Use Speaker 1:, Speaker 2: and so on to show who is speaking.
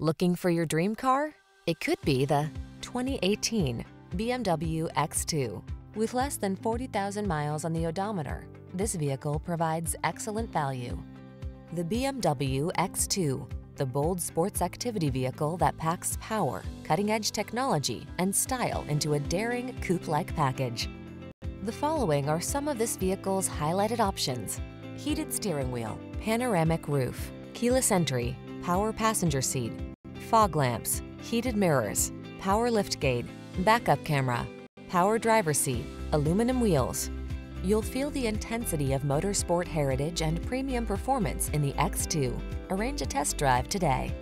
Speaker 1: Looking for your dream car? It could be the 2018 BMW X2. With less than 40,000 miles on the odometer, this vehicle provides excellent value. The BMW X2, the bold sports activity vehicle that packs power, cutting-edge technology, and style into a daring coupe-like package. The following are some of this vehicle's highlighted options. Heated steering wheel, panoramic roof, keyless entry, power passenger seat, fog lamps, heated mirrors, power liftgate, backup camera, power driver seat, aluminum wheels. You'll feel the intensity of motorsport heritage and premium performance in the X2. Arrange a test drive today.